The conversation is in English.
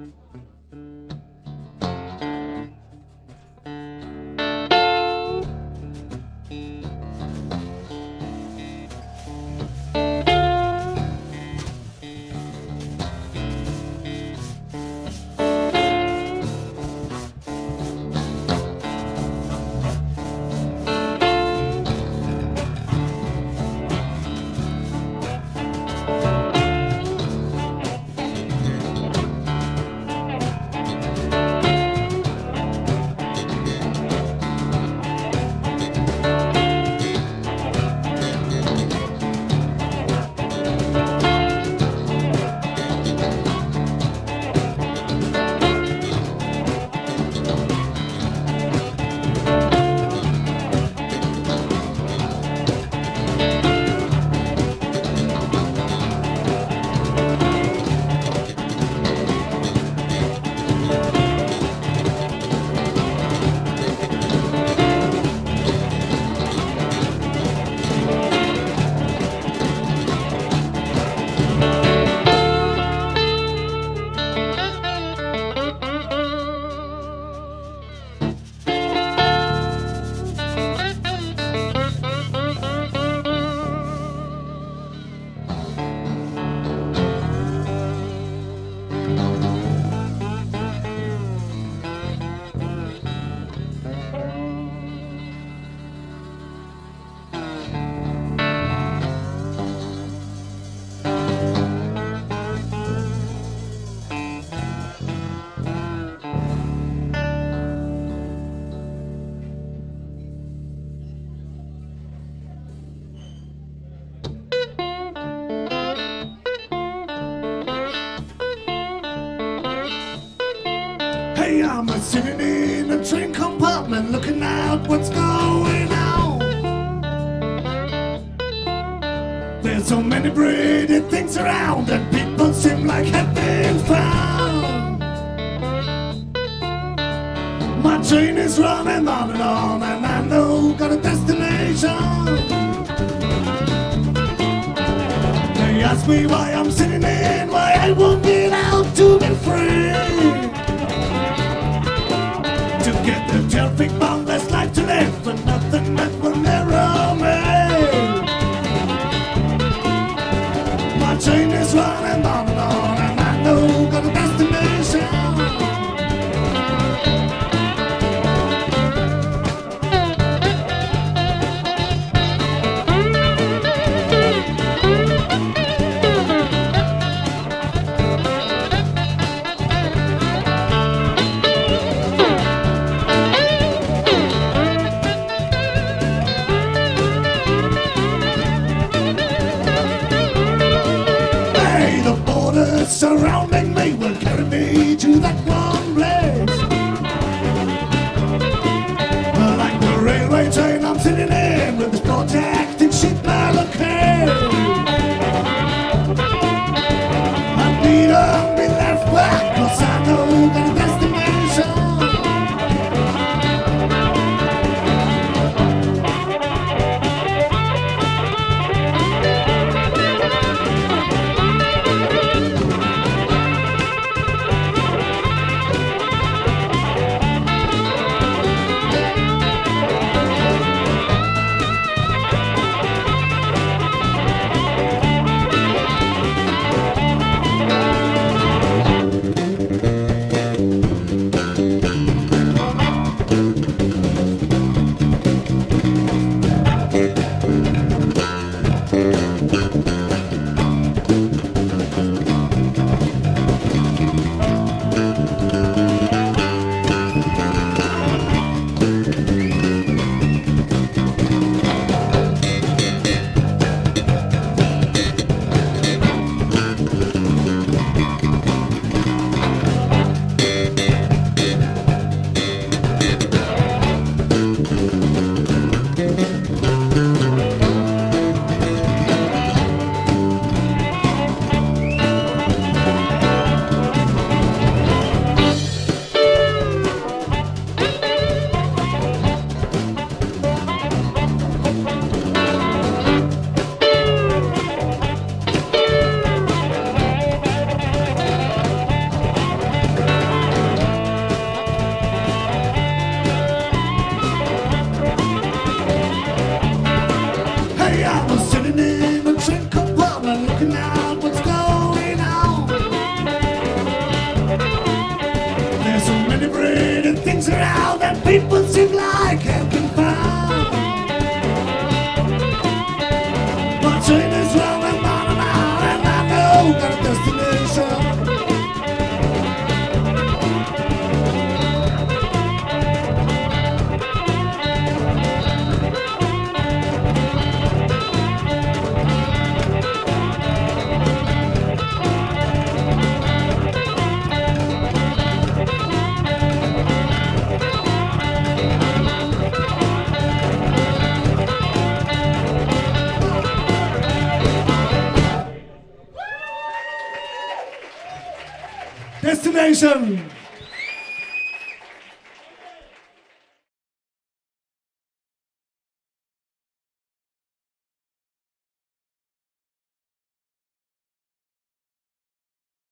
Mm-hmm. Was sitting in a train compartment looking out what's going on. There's so many pretty things around and people seem like having found. My train is running on and on and I know got a destination. They ask me why I'm sitting in, why I won't get out to be free. Terrific boundless life to live, borders Mason.